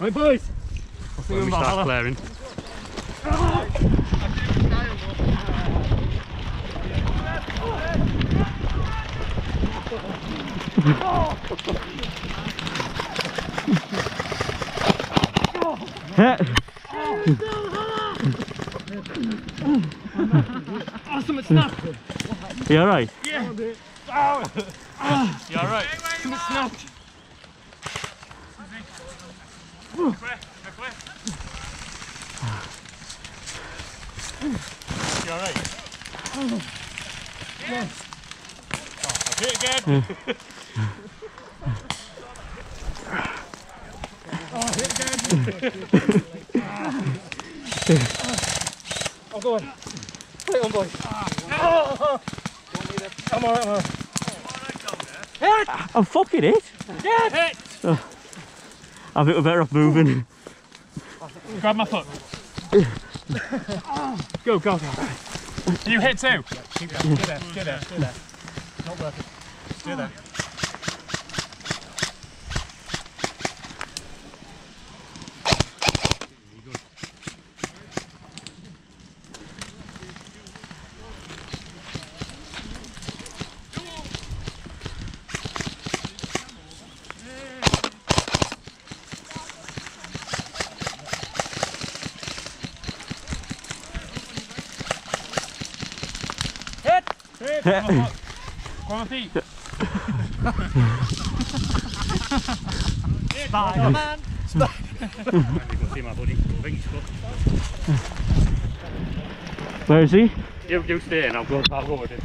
Right, boys. When we start clearing. Oh, something snapped. You alright? Yeah. You alright? Something snapped. You alright? Hit again. Oh, go on. Play on, boys. Oh. I'm alright, I'm alright. I'm fucking it. Hit! I think we're better off moving. Grab my foot. Go, go, go. You hit too. Stay there, stay there, stay there. Not working. Stay there. Feet. Spider-Man. Where is he? You, you stay and I'll go, I'll go with him.